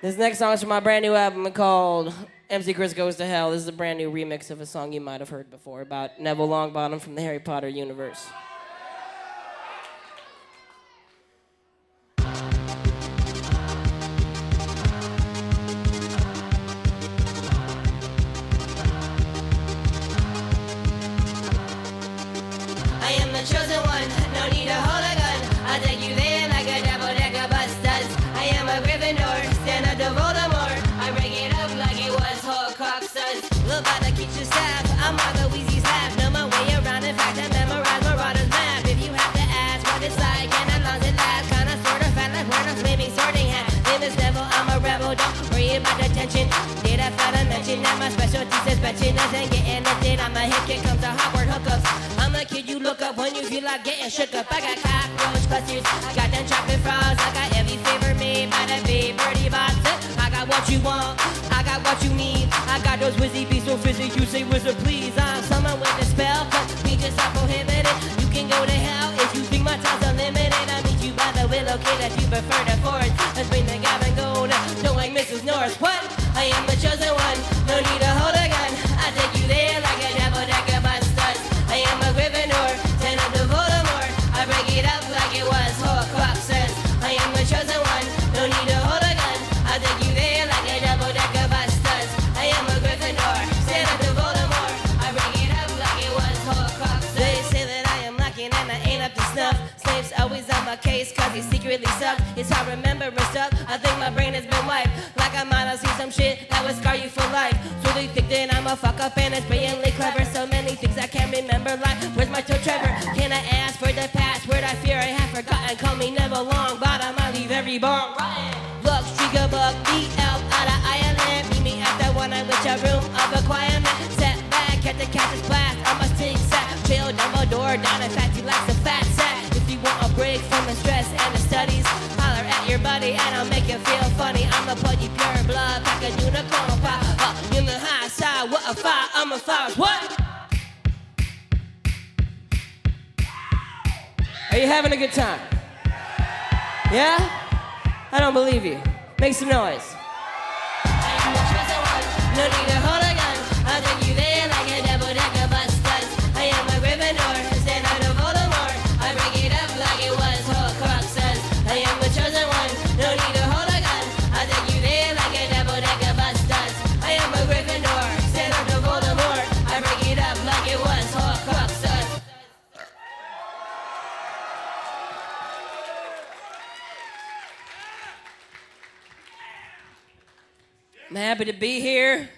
This next song is from my brand new album called MC Chris Goes to Hell. This is a brand new remix of a song you might have heard before about Neville Longbottom from the Harry Potter universe. I am the chosen I'm. Know my way around, in fact, I memorize Marauder's map. If you have to ask what it's like lasts, kinda sorta fat like a flaming sorting hat. Famous I'm a rebel, don't worry about the tension. Did I fail to mention that my specialty suspension isn't getting? I'm a Hogwarts hookups. I'm a kid you look up when you feel like getting shook up. I got cockroach clusters, I got them frogs, I got every flavor made by the big Bertie Bott's. I got what you want, fizzy, you please. Uh, I'm someone with a spell, but we just are prohibited. You can go to hell if you think my time's unlimited. I meet you by the willow kid if you prefer the forest. Let's bring the Gavin Gold, don't like Mrs. Norris. What? I am and I ain't snuff. Snape's always on my case cause he secretly sucked. It's hard remembering stuff. I think my brain has been wiped. Like I might have seen some shit that would scar you for life. So they think that I'm a fuck up and it's brilliantly clever. So many things I can't remember. Like, where's my toe Trevor? Can I ask for the password? I fear I have forgotten. Call me never long, but I might leave every rotten. Look, streak a buck, beat out out of Ireland. Meet me at the one I with your room of requirement. Set back at the catcher's blast. I must take sack. Chill, Dumbledore down. In fact, he likes a pudgy pure blood, like a unicorn pie. Uh, high side, what a fire, I'm a fire. What? Are you having a good time? Yeah? I don't believe you. Make some noise. I'm happy to be here.